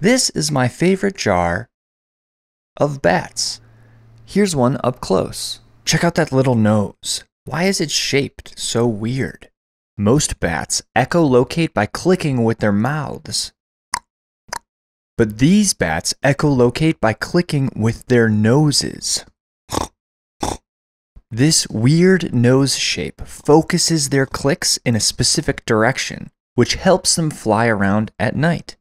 This is my favorite jar of bats. Here's one up close. Check out that little nose. Why is it shaped so weird? Most bats echolocate by clicking with their mouths. But these bats echolocate by clicking with their noses. This weird nose shape focuses their clicks in a specific direction, which helps them fly around at night.